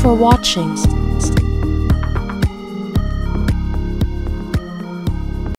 For watching.